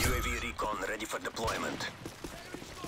UAV recon ready for deployment.